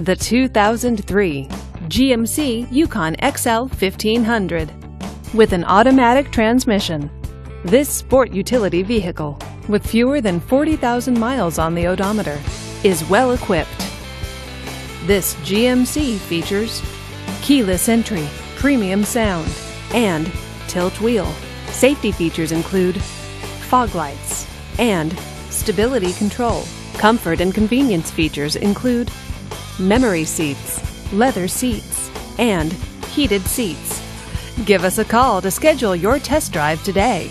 The 2003 GMC Yukon XL 1500 with an automatic transmission. This sport utility vehicle, with fewer than 40,000 miles on the odometer, is well equipped. This GMC features keyless entry, premium sound, and tilt wheel. Safety features include fog lights and stability control. Comfort and convenience features include memory seats, leather seats, and heated seats. Give us a call to schedule your test drive today.